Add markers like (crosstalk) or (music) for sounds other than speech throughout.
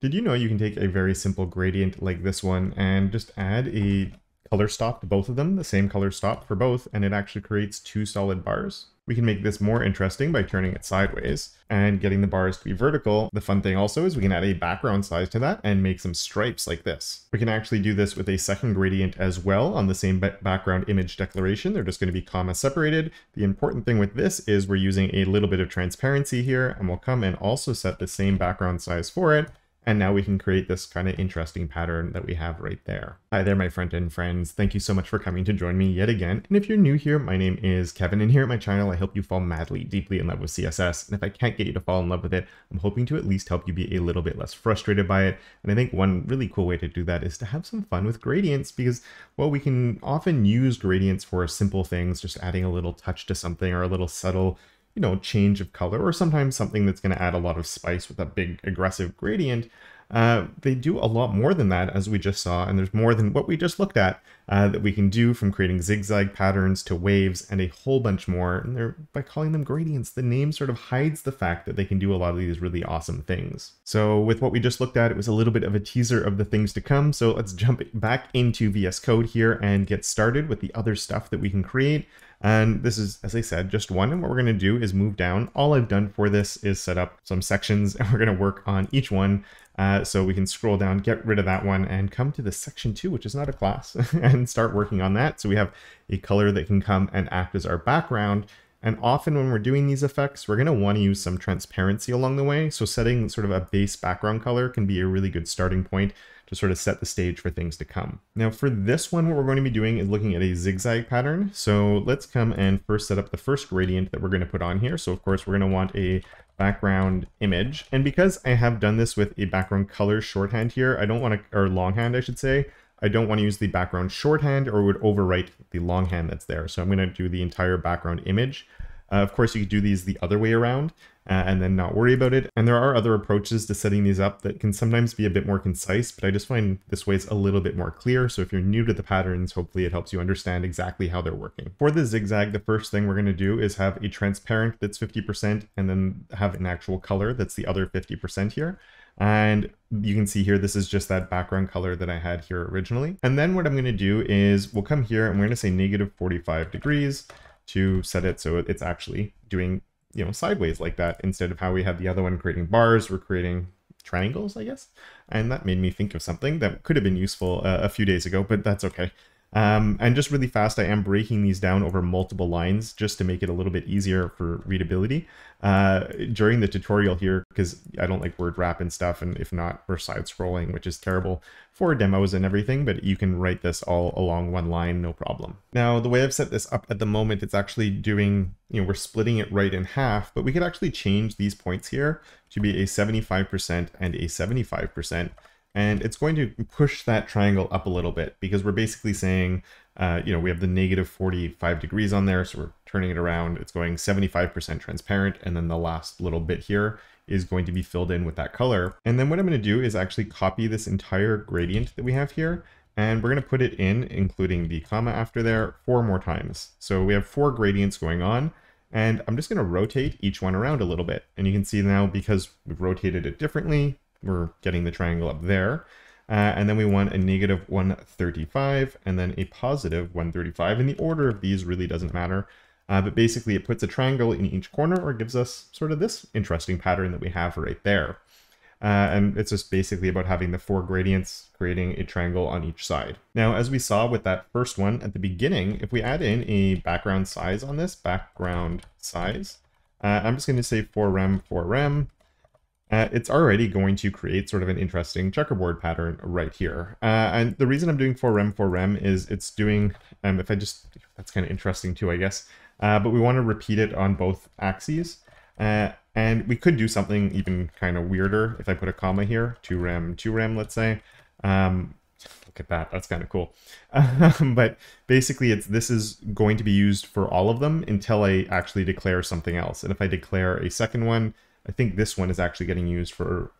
Did you know you can take a very simple gradient like this one and just add a color stop to both of them, the same color stop for both, and it actually creates two solid bars? We can make this more interesting by turning it sideways and getting the bars to be vertical. The fun thing also is we can add a background size to that and make some stripes like this. We can actually do this with a second gradient as well on the same background image declaration. They're just going to be comma separated. The important thing with this is we're using a little bit of transparency here and we'll come and also set the same background size for it and now we can create this kind of interesting pattern that we have right there. Hi there, my friend and friends. Thank you so much for coming to join me yet again. And if you're new here, my name is Kevin, and here at my channel, I help you fall madly, deeply in love with CSS. And if I can't get you to fall in love with it, I'm hoping to at least help you be a little bit less frustrated by it. And I think one really cool way to do that is to have some fun with gradients because, well, we can often use gradients for simple things, just adding a little touch to something or a little subtle you know, change of color, or sometimes something that's going to add a lot of spice with a big aggressive gradient. Uh, they do a lot more than that, as we just saw, and there's more than what we just looked at uh, that we can do from creating zigzag patterns to waves and a whole bunch more. And they're by calling them gradients, the name sort of hides the fact that they can do a lot of these really awesome things. So with what we just looked at, it was a little bit of a teaser of the things to come. So let's jump back into VS Code here and get started with the other stuff that we can create. And this is, as I said, just one. And what we're going to do is move down. All I've done for this is set up some sections (laughs) and we're going to work on each one. Uh, so we can scroll down, get rid of that one and come to the section two, which is not a class (laughs) and start working on that. So we have a color that can come and act as our background. And often when we're doing these effects, we're going to want to use some transparency along the way. So setting sort of a base background color can be a really good starting point to sort of set the stage for things to come. Now for this one, what we're going to be doing is looking at a zigzag pattern. So let's come and first set up the first gradient that we're going to put on here. So of course, we're going to want a background image. And because I have done this with a background color shorthand here, I don't want to, or longhand, I should say, I don't want to use the background shorthand or would overwrite the longhand that's there. So I'm going to do the entire background image. Uh, of course, you could do these the other way around uh, and then not worry about it. And there are other approaches to setting these up that can sometimes be a bit more concise, but I just find this way is a little bit more clear. So if you're new to the patterns, hopefully it helps you understand exactly how they're working. For the zigzag, the first thing we're going to do is have a transparent that's 50% and then have an actual color that's the other 50% here. And you can see here, this is just that background color that I had here originally. And then what I'm going to do is we'll come here and we're going to say negative 45 degrees to set it so it's actually doing you know sideways like that instead of how we had the other one creating bars we're creating triangles i guess. And that made me think of something that could have been useful uh, a few days ago but that's okay um, and just really fast, I am breaking these down over multiple lines just to make it a little bit easier for readability uh, during the tutorial here, because I don't like word wrap and stuff, and if not, we're side scrolling, which is terrible for demos and everything, but you can write this all along one line, no problem. Now, the way I've set this up at the moment, it's actually doing, you know, we're splitting it right in half, but we could actually change these points here to be a 75% and a 75%. And it's going to push that triangle up a little bit because we're basically saying, uh, you know, we have the negative 45 degrees on there. So we're turning it around. It's going 75% transparent. And then the last little bit here is going to be filled in with that color. And then what I'm going to do is actually copy this entire gradient that we have here. And we're going to put it in, including the comma after there, four more times. So we have four gradients going on. And I'm just going to rotate each one around a little bit. And you can see now because we've rotated it differently, we're getting the triangle up there. Uh, and then we want a negative 135 and then a positive 135. And the order of these really doesn't matter. Uh, but basically it puts a triangle in each corner or gives us sort of this interesting pattern that we have right there. Uh, and it's just basically about having the four gradients creating a triangle on each side. Now, as we saw with that first one at the beginning, if we add in a background size on this, background size, uh, I'm just going to say four rem four rem, uh, it's already going to create sort of an interesting checkerboard pattern right here. Uh, and the reason I'm doing four rem four rem is it's doing, um, if I just, that's kind of interesting too, I guess, uh, but we want to repeat it on both axes. Uh, and we could do something even kind of weirder if I put a comma here, 2 rem, 2 rem, let's say. Um, look at that, that's kind of cool. (laughs) but basically, it's this is going to be used for all of them until I actually declare something else. And if I declare a second one, I think this one is actually getting used for,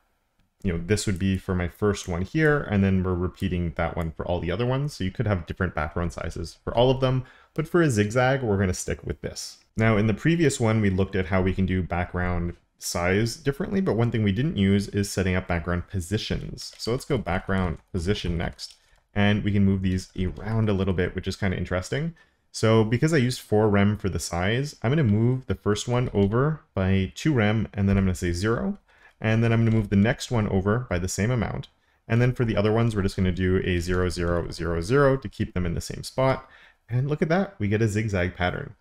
you know, this would be for my first one here, and then we're repeating that one for all the other ones. So you could have different background sizes for all of them, but for a zigzag, we're going to stick with this. Now, in the previous one, we looked at how we can do background size differently, but one thing we didn't use is setting up background positions. So let's go background position next, and we can move these around a little bit, which is kind of interesting. So because I used 4 rem for the size, I'm going to move the first one over by 2 rem, and then I'm going to say 0. And then I'm going to move the next one over by the same amount. And then for the other ones, we're just going to do a 0, 0, 0, 0 to keep them in the same spot. And look at that, we get a zigzag pattern.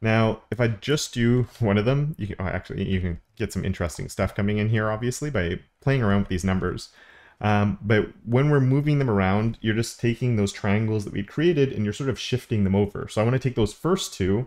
Now, if I just do one of them, you can, oh, actually, you can get some interesting stuff coming in here, obviously, by playing around with these numbers. Um, but when we're moving them around, you're just taking those triangles that we created and you're sort of shifting them over. So I want to take those first two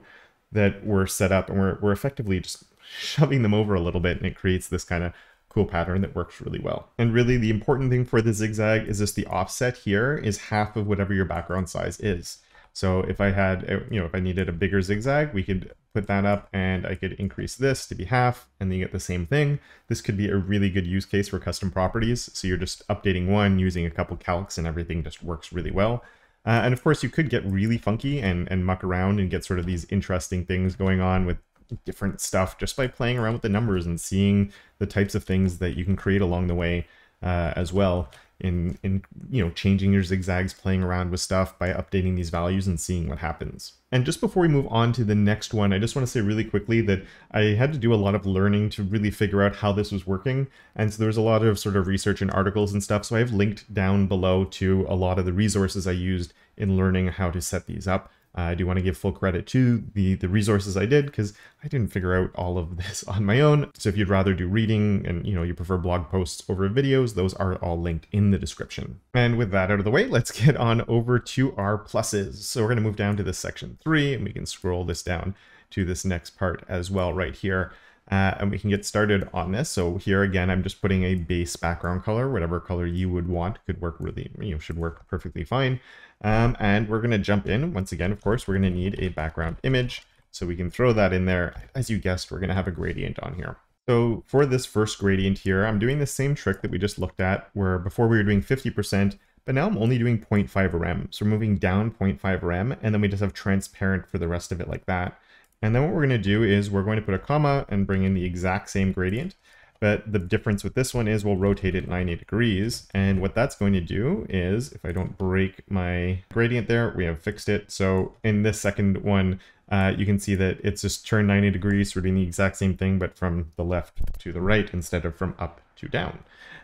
that were set up and we're, we're effectively just (laughs) shoving them over a little bit and it creates this kind of cool pattern that works really well. And really the important thing for the zigzag is just the offset here is half of whatever your background size is. So if I had, uh, you know, if I needed a bigger zigzag, we could put that up and I could increase this to be half and then you get the same thing. This could be a really good use case for custom properties. So you're just updating one using a couple calcs and everything just works really well. Uh, and of course you could get really funky and, and muck around and get sort of these interesting things going on with different stuff just by playing around with the numbers and seeing the types of things that you can create along the way uh, as well in in you know changing your zigzags playing around with stuff by updating these values and seeing what happens. And just before we move on to the next one i just want to say really quickly that i had to do a lot of learning to really figure out how this was working. And so there's a lot of sort of research and articles and stuff. So i have linked down below to a lot of the resources i used in learning how to set these up I do want to give full credit to the, the resources I did because I didn't figure out all of (laughs) this on my own. So if you'd rather do reading and you know you prefer blog posts over videos, those are all linked in the description. And with that out of the way, let's get on over to our pluses. So we're going to move down to this section three and we can scroll this down to this next part as well right here. Uh, and we can get started on this. So here again, I'm just putting a base background color, whatever color you would want could work really, you know, should work perfectly fine. Um, and we're going to jump in. Once again, of course, we're going to need a background image. So we can throw that in there. As you guessed, we're going to have a gradient on here. So for this first gradient here, I'm doing the same trick that we just looked at, where before we were doing 50%, but now I'm only doing 0.5 rem. So we're moving down 0.5 rem, and then we just have transparent for the rest of it like that. And then what we're going to do is we're going to put a comma and bring in the exact same gradient. But the difference with this one is we'll rotate it 90 degrees. And what that's going to do is, if I don't break my gradient there, we have fixed it. So in this second one, uh, you can see that it's just turned 90 degrees. We're doing the exact same thing, but from the left to the right instead of from up down.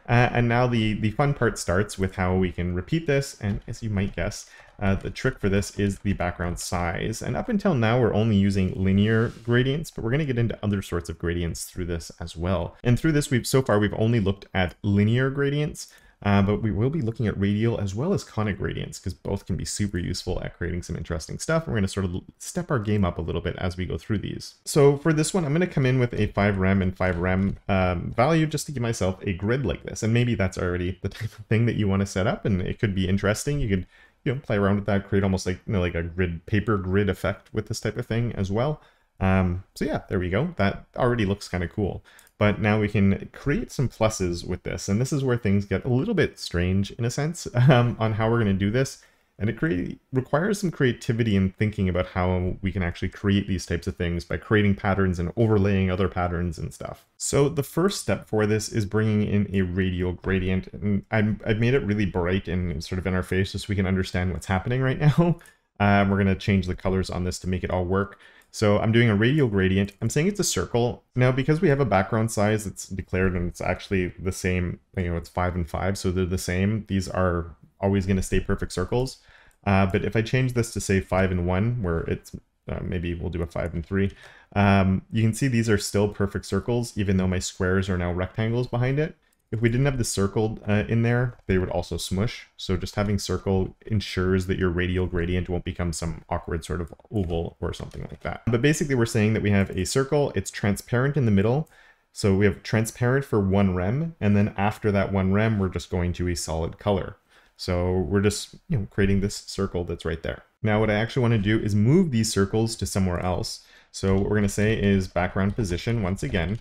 Uh, and now the, the fun part starts with how we can repeat this. And as you might guess, uh, the trick for this is the background size. And up until now, we're only using linear gradients, but we're going to get into other sorts of gradients through this as well. And through this, we've so far, we've only looked at linear gradients. Uh, but we will be looking at radial as well as conic gradients because both can be super useful at creating some interesting stuff. We're going to sort of step our game up a little bit as we go through these. So for this one, I'm going to come in with a 5 rem and 5 rem um, value just to give myself a grid like this. And maybe that's already (laughs) the type of thing that you want to set up and it could be interesting. You could you know, play around with that, create almost like, you know, like a grid paper grid effect with this type of thing as well. Um, so yeah, there we go. That already looks kind of cool. But now we can create some pluses with this. And this is where things get a little bit strange in a sense (laughs) um, on how we're going to do this. And it requires some creativity and thinking about how we can actually create these types of things by creating patterns and overlaying other patterns and stuff. So the first step for this is bringing in a radial gradient. And i have made it really bright and sort of in our face so we can understand what's happening right (laughs) now. Uh, we're going to change the colors on this to make it all work. So I'm doing a radial gradient. I'm saying it's a circle. Now, because we have a background size that's declared and it's actually the same, you know, it's five and five, so they're the same. These are always going to stay perfect circles. Uh, but if I change this to say 5 and 1, where it's uh, maybe we'll do a 5 and 3, um, you can see these are still perfect circles, even though my squares are now rectangles behind it. If we didn't have the circle uh, in there, they would also smush. So just having circle ensures that your radial gradient won't become some awkward sort of oval or something like that. But basically we're saying that we have a circle, it's transparent in the middle, so we have transparent for one rem, and then after that one rem, we're just going to a solid color. So we're just you know creating this circle that's right there. Now what I actually want to do is move these circles to somewhere else. So what we're going to say is background position once again.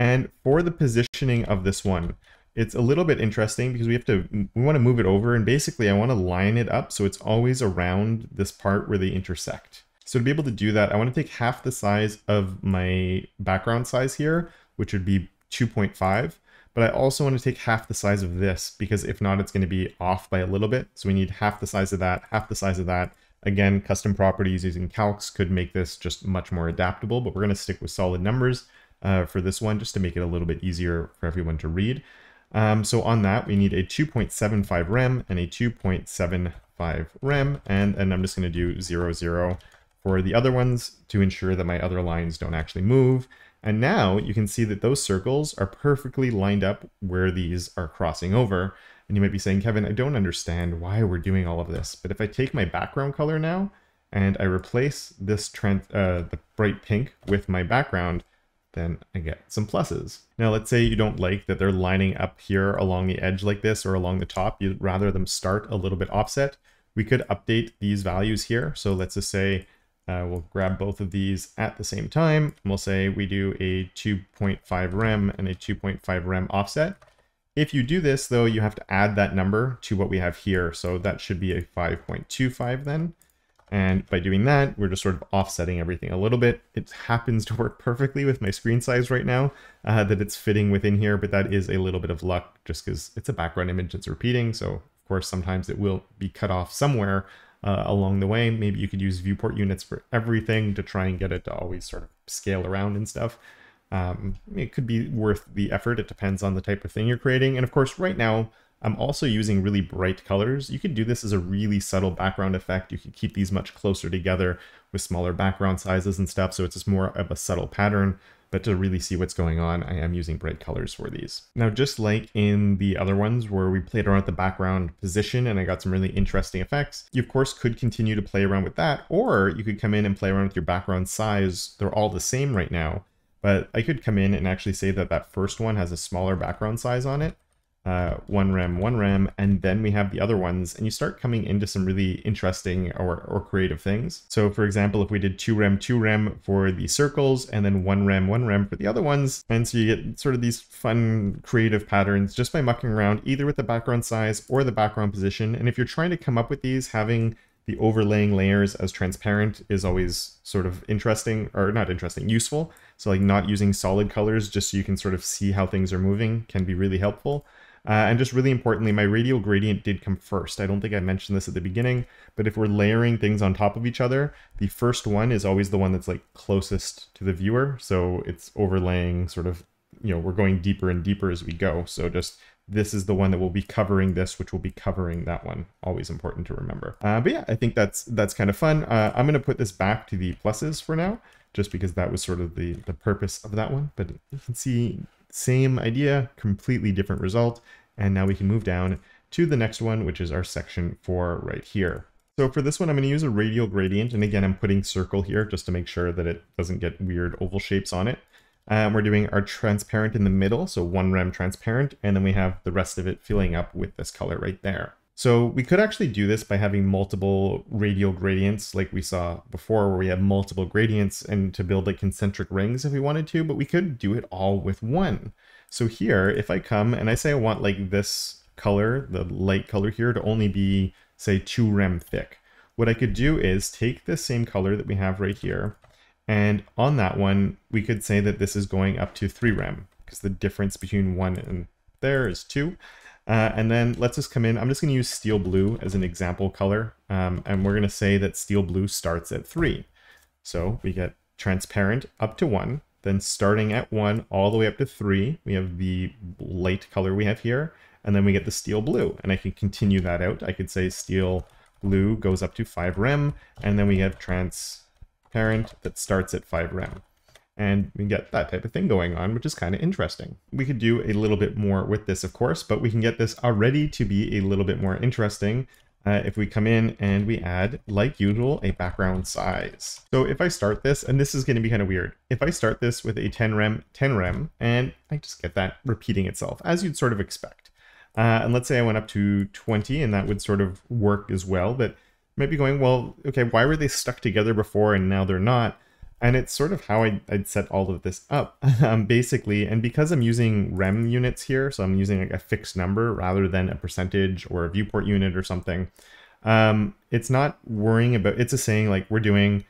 And for the positioning of this one, it's a little bit interesting because we have to, we want to move it over and basically I want to line it up so it's always around this part where they intersect. So to be able to do that, I want to take half the size of my background size here, which would be 2.5. But I also want to take half the size of this because if not, it's going to be off by a little bit. So we need half the size of that, half the size of that. Again, custom properties using calcs could make this just much more adaptable, but we're going to stick with solid numbers uh, for this one just to make it a little bit easier for everyone to read. Um, so on that, we need a 2.75 rem and a 2.75 rem, and, and I'm just going to do 0, 0 for the other ones to ensure that my other lines don't actually move. And now you can see that those circles are perfectly lined up where these are crossing over. And you might be saying, Kevin, I don't understand why we're doing all of this. But if I take my background color now and I replace this trend, uh, the bright pink with my background, then I get some pluses. Now, let's say you don't like that they're lining up here along the edge like this or along the top. You'd rather them start a little bit offset. We could update these values here. So let's just say uh, we'll grab both of these at the same time. And we'll say we do a 2.5 rem and a 2.5 rem offset. If you do this, though, you have to add that number to what we have here. So that should be a 5.25 then. And by doing that, we're just sort of offsetting everything a little bit. It happens to work perfectly with my screen size right now, uh, that it's fitting within here, but that is a little bit of luck just because it's a background image that's repeating. So of course, sometimes it will be cut off somewhere uh, along the way. Maybe you could use viewport units for everything to try and get it to always sort of scale around and stuff. Um, it could be worth the effort. It depends on the type of thing you're creating. And of course, right now, I'm also using really bright colors. You could do this as a really subtle background effect. You could keep these much closer together with smaller background sizes and stuff. So it's just more of a subtle pattern. But to really see what's going on, I am using bright colors for these. Now, just like in the other ones where we played around with the background position and I got some really interesting effects, you of course could continue to play around with that, or you could come in and play around with your background size. They're all the same right now, but I could come in and actually say that that first one has a smaller background size on it uh, one rem, one rem, and then we have the other ones, and you start coming into some really interesting or, or creative things. So for example, if we did two rem, two rem for the circles, and then one rem, one rem for the other ones, and so you get sort of these fun creative patterns just by mucking around either with the background size or the background position. And if you're trying to come up with these, having the overlaying layers as transparent is always sort of interesting, or not interesting, useful. So like not using solid colors just so you can sort of see how things are moving can be really helpful. Uh, and just really importantly, my radial gradient did come first. I don't think I mentioned this at the beginning, but if we're layering things on top of each other, the first one is always the one that's like closest to the viewer. So it's overlaying sort of, you know, we're going deeper and deeper as we go. So just this is the one that will be covering this, which will be covering that one. Always important to remember. Uh, but yeah, I think that's that's kind of fun. Uh, I'm going to put this back to the pluses for now, just because that was sort of the, the purpose of that one. But you can see same idea, completely different result. And now we can move down to the next one, which is our section four right here. So for this one, I'm going to use a radial gradient. And again, I'm putting circle here just to make sure that it doesn't get weird oval shapes on it. Um, we're doing our transparent in the middle, so one rem transparent, and then we have the rest of it filling up with this color right there. So we could actually do this by having multiple radial gradients like we saw before where we have multiple gradients and to build like concentric rings if we wanted to, but we could do it all with one. So here, if I come and I say I want like this color, the light color here to only be say 2 rem thick, what I could do is take the same color that we have right here and on that one, we could say that this is going up to 3 rem because the difference between 1 and there is 2. Uh, and then let's just come in. I'm just going to use steel blue as an example color. Um, and we're going to say that steel blue starts at 3. So we get transparent up to 1. Then starting at 1 all the way up to 3, we have the light color we have here. And then we get the steel blue. And I can continue that out. I could say steel blue goes up to 5 rem. And then we have transparent that starts at 5 rem and we get that type of thing going on, which is kind of interesting. We could do a little bit more with this, of course, but we can get this already to be a little bit more interesting uh, if we come in and we add, like usual, a background size. So if I start this, and this is going to be kind of weird, if I start this with a 10 rem, 10 rem, and I just get that repeating itself, as you'd sort of expect. Uh, and let's say I went up to 20, and that would sort of work as well, but might be going, well, okay, why were they stuck together before and now they're not? And it's sort of how I, would set all of this up, (laughs) um, basically. And because I'm using rem units here, so I'm using like a fixed number rather than a percentage or a viewport unit or something, um, it's not worrying about, it's a saying like we're doing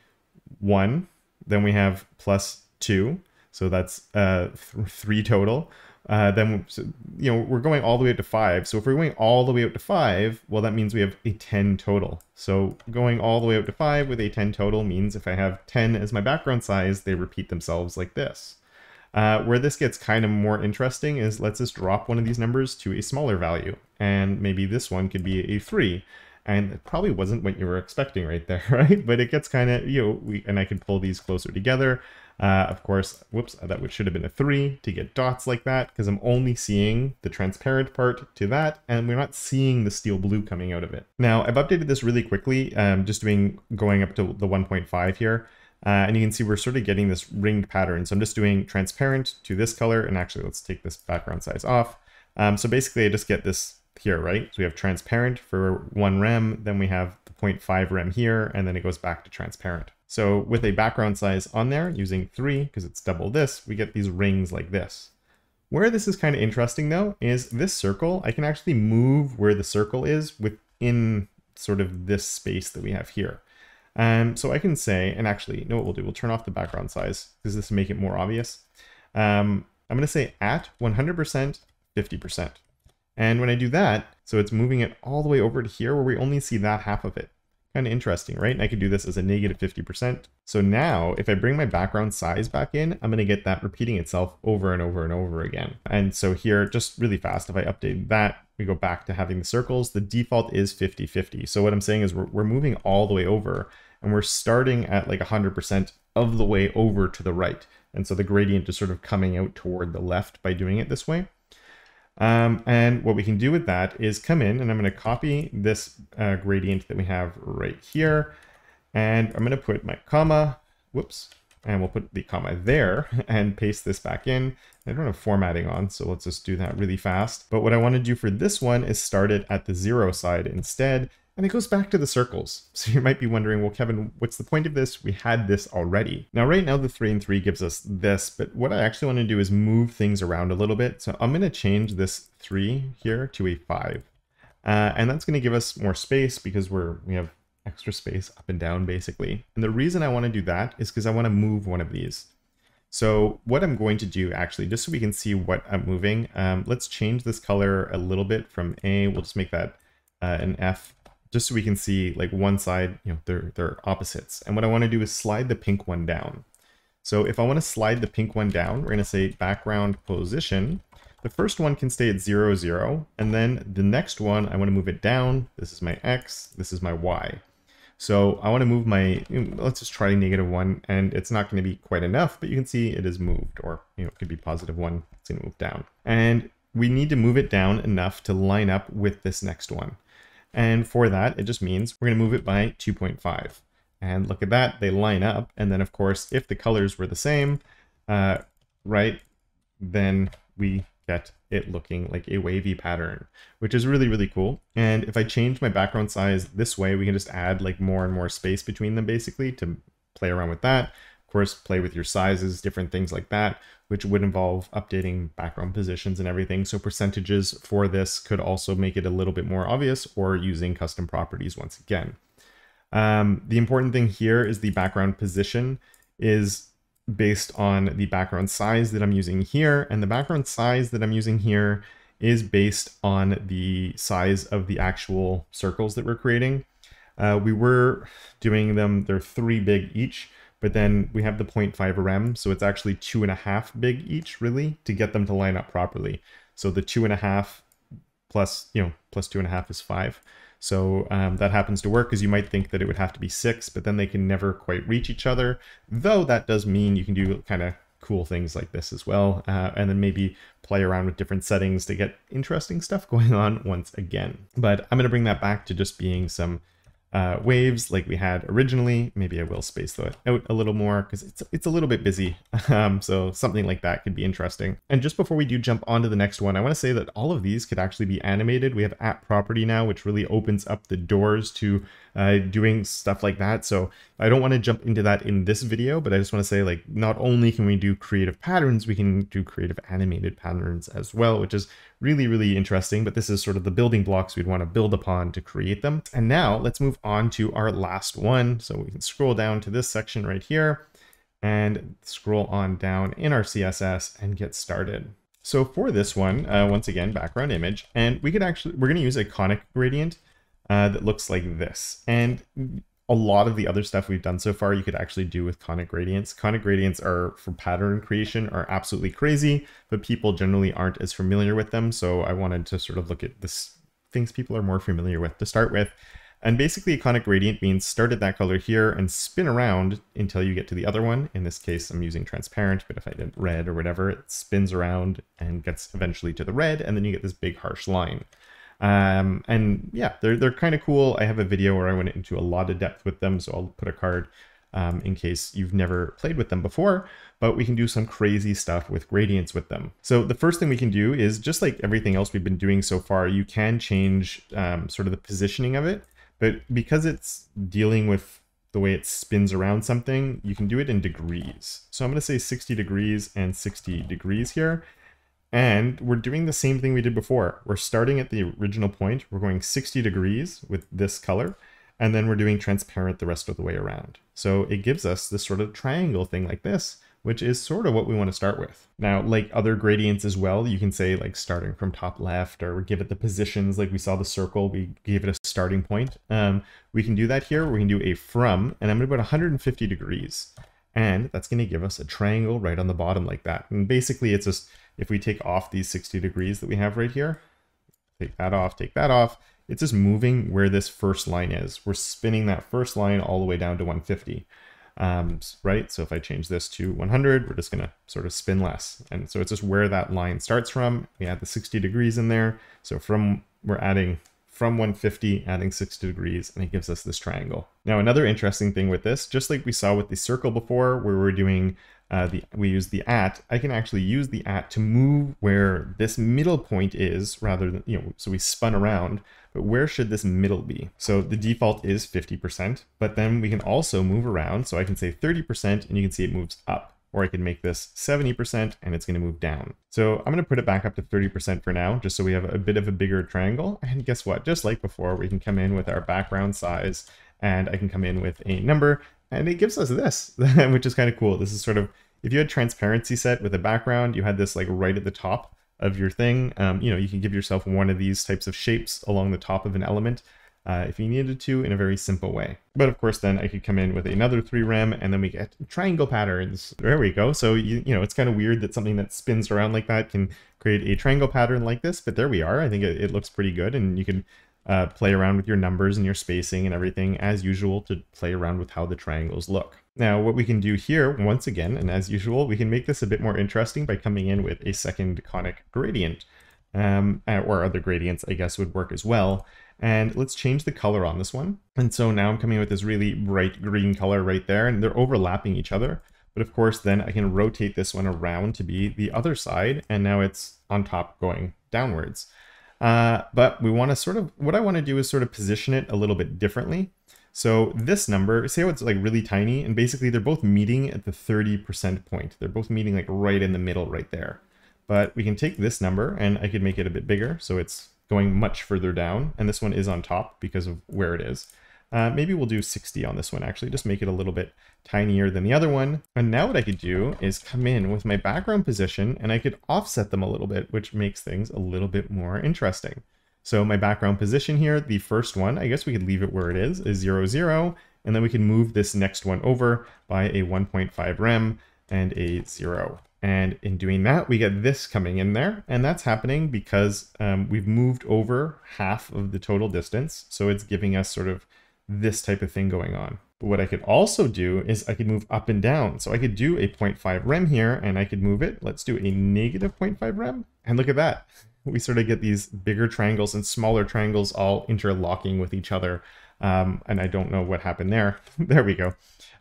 one, then we have plus two, So that's uh, th three total. Uh, then, you know, we're going all the way up to five. So if we're going all the way up to five, well, that means we have a 10 total. So going all the way up to five with a 10 total means if I have 10 as my background size, they repeat themselves like this. Uh, where this gets kind of more interesting is let's just drop one of these numbers to a smaller value. And maybe this one could be a 3. And it probably wasn't what you were expecting right there, (laughs) right? But it gets kind of, you know, we, and I can pull these closer together. Uh, of course, whoops, that should have been a 3 to get dots like that, because I'm only seeing the transparent part to that, and we're not seeing the steel blue coming out of it. Now, I've updated this really quickly, um, just doing going up to the 1.5 here. Uh, and you can see we're sort of getting this ringed pattern. So I'm just doing transparent to this color. And actually, let's take this background size off. Um, so basically, I just get this here, right? So we have transparent for one rem, then we have the 0.5 rem here, and then it goes back to transparent. So with a background size on there, using 3, because it's double this, we get these rings like this. Where this is kind of interesting, though, is this circle, I can actually move where the circle is within sort of this space that we have here. Um, so I can say, and actually, you know what we'll do? We'll turn off the background size because this will make it more obvious. Um, I'm going to say at 100%, 50%. And when I do that, so it's moving it all the way over to here where we only see that half of it. Kind of interesting, right? And I could do this as a negative 50%. So now if I bring my background size back in, I'm going to get that repeating itself over and over and over again. And so here, just really fast, if I update that, we go back to having the circles, the default is 50-50. So what I'm saying is we're, we're moving all the way over and we're starting at like 100% of the way over to the right. And so the gradient is sort of coming out toward the left by doing it this way. Um, and what we can do with that is come in and I'm going to copy this uh, gradient that we have right here. And I'm going to put my comma, whoops, and we'll put the comma there (laughs) and paste this back in. I don't have formatting on, so let's just do that really fast. But what I want to do for this one is start it at the zero side instead and it goes back to the circles. (laughs) So you might be wondering, well, Kevin, what's the point of this? We had this already. Now, right now, the 3 and 3 gives us this, but what I actually want to do is move things around a little bit. So I'm going to change this 3 here to a 5. Uh, and that's going to give us more space because we're we have extra space up and down, basically. And the reason I want to do that is because I want to move one of these. So what I'm going to do actually, just so we can see what I'm moving, um, let's change this color a little bit from A. We'll just make that uh, an F just so we can see like one side, you know, they're, they're opposites. And what I want to do is slide the pink one down. So if I want to slide the pink one down, we're going to say background position. The first one can stay at 0, 0, and then the next one, I want to move it down. This is my X, this is my Y. So I want to move my, let's just try negative 1, and it's not going to be quite enough, but you can see it is moved, or you know, it could be positive 1, it's going to move down. And we need to move it down enough to line up with this next one. And for that, it just means we're going to move it by 2.5. And look at that, they line up. And then of course, if the colors were the same, uh, right, then we get it looking like a wavy pattern, which is really, really cool. And if I change my background size this way, we can just add like more and more space between them basically to play around with that course, play with your sizes, different things like that, which would involve updating background positions and everything. So percentages for this could also make it a little bit more obvious or using custom properties once again. Um, the important thing here is the background position is based on the background size that I'm using here. And the background size that I'm using here is based on the size of the actual circles that we're creating. Uh, we were doing them, they're three big each but then we have the 0.5 rem, so it's actually two and a half big each, really, to get them to line up properly. So the two and a half plus, you know, plus two and a half is five. So um, that happens to work because you might think that it would have to be six, but then they can never quite reach each other. Though that does mean you can do kind of cool things like this as well. Uh, and then maybe play around with different settings to get interesting stuff (laughs) going on once again. But I'm going to bring that back to just being some uh, waves like we had originally. Maybe I will space that out a little more because it's, it's a little bit busy. (laughs) Um, so something like that could be interesting. And just before we do jump on to the next one, I want to say that all of these could actually be animated. We have at property now, which really opens up the doors to uh, doing stuff like that. So I don't want to jump into that in this video, but I just want to say like not only can we do creative patterns, we can do creative animated patterns as well, which is really, really interesting. But this is sort of the building blocks we'd want to build upon to create them. And now let's move on to our last one. So we can scroll down to this section right here. and scroll on down in our CSS and get started. So for this one, uh, once again, background image, and we could actually, we're going to use a conic gradient uh, that looks like this. And a lot of the other stuff we've done so far, you could actually do with conic gradients. Conic gradients are for pattern creation are absolutely crazy, but people generally aren't as familiar with them. So I wanted to sort of look at this things people are more familiar with to start with. And basically a conic gradient means start at that color here and spin around until you get to the other one. In this case, I'm using transparent, but if I did red or whatever, it spins around and gets eventually to the red, and then you get this big harsh line. Um, and yeah, they're, they're kind of cool. I have a video where I went into a lot of depth with them, so I'll put a card um, in case you've never played with them before, but we can do some crazy stuff with gradients with them. So the first thing we can do is just like everything else we've been doing so far, you can change um, sort of the positioning of it. But because it's dealing with the way it spins around something, you can do it in degrees. So I'm going to say 60 degrees and 60 degrees here. And we're doing the same thing we did before. We're starting at the original point. We're going 60 degrees with this color and then we're doing transparent the rest of the way around. So it gives us this sort of triangle thing like this, which is sort of what we want to start with. Now, like other gradients as well, you can say like starting from top left or give it the positions, like we saw the circle, we gave it a starting point. Um, we can do that here. We can do a from, and I'm going to put 150 degrees. And that's going to give us a triangle right on the bottom like that. And basically it's just, if we take off these 60 degrees that we have right here, take that off, take that off, it's just moving where this first line is. We're spinning that first line all the way down to 150, um, right? So if I change this to 100, we're just gonna sort of spin less. And so it's just where that line starts from. We add the 60 degrees in there. So from, we're adding from 150, adding 60 degrees, and it gives us this triangle. Now, another interesting thing with this, just like we saw with the circle before, where we're doing uh, the we use the at, I can actually use the at to move where this middle point is, rather than, you know, so we spun around, but where should this middle be? So the default is 50%, but then we can also move around. So I can say 30% and you can see it moves up. Or I can make this 70% and it's going to move down. So I'm going to put it back up to 30% for now, just so we have a bit of a bigger triangle. And guess what? Just like before, we can come in with our background size and I can come in with a number and it gives us this, (laughs) which is kind of cool. This is sort of, if you had transparency set with a background, you had this like right at the top of your thing. Um, you know, you can give yourself one of these types of shapes along the top of an element uh, if you needed to in a very simple way. But of course, then I could come in with another 3rem and then we get triangle patterns. There we go. So, you, you know, it's kind of weird that something that spins around like that can create a triangle pattern like this, but there we are. I think it, it looks pretty good and you can uh, play around with your numbers and your spacing and everything as usual to play around with how the triangles look. Now, what we can do here, once again, and as usual, we can make this a bit more interesting by coming in with a second conic gradient, um, uh, or other gradients, I guess, would work as well. And let's change the color on this one. And so now I'm coming with this really bright green color right there, and they're overlapping each other. But of course, then I can rotate this one around to be the other side, and now it's on top going downwards. Uh, but we want to sort of, what I want to do is sort of position it a little bit differently. So this number, say it's like really tiny, and basically they're both meeting at the 30% point. They're both meeting like right in the middle right there. But we can take this number and I could make it a bit bigger, so it's going much further down, and this one is on top because of where it is. Uh, maybe we'll do 60 on this one actually, just make it a little bit tinier than the other one. And now what I could do is come in with my background position and I could offset them a little bit, which makes things a little bit more interesting. So my background position here, the first one, I guess we could leave it where it is, is 0, 0, and then we can move this next one over by a 1.5 rem and a 0. And in doing that, we get this coming in there, and that's happening because um, we've moved over half of the total distance, so it's giving us sort of this type of thing going on. But what I could also do is I could move up and down. So I could do a 0.5 rem here, and I could move it. Let's do a negative 0.5 rem, and look at that we sort of get these bigger triangles and smaller triangles all interlocking with each other. Um, and I don't know what happened there. (laughs) there we go.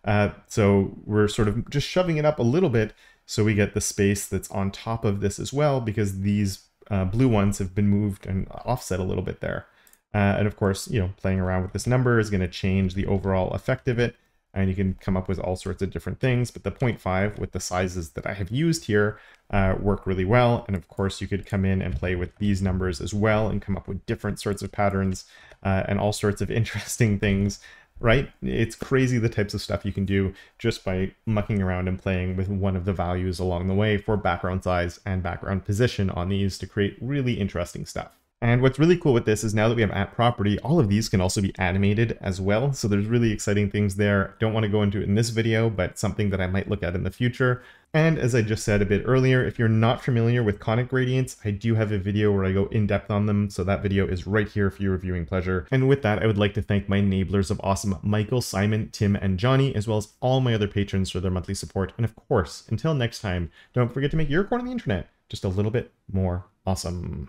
Uh, so we're sort of just shoving it up a little bit so we get the space that's on top of this as well because these uh, blue ones have been moved and offset a little bit there. Uh, and of course, you know, playing around with this number is going to change the overall effect of it and you can come up with all sorts of different things. But the 0.5 with the sizes that I have used here uh, work really well. And of course, you could come in and play with these numbers as well and come up with different sorts of patterns uh, and all sorts of (laughs) interesting things right? It's crazy the types of stuff you can do just by mucking around and playing with one of the values along the way for background size and background position on these to create really interesting stuff. And what's really cool with this is now that we have at property, all of these can also be animated as well. So there's really exciting things there. Don't want to go into it in this video, but something that I might look at in the future. And as I just said a bit earlier, if you're not familiar with conic gradients, I do have a video where I go in depth on them. So that video is right here for your viewing pleasure. And with that, I would like to thank my enablers of awesome, Michael, Simon, Tim, and Johnny, as well as all my other patrons for their monthly support. And of course, until next time, don't forget to make your corner of the internet just a little bit more awesome.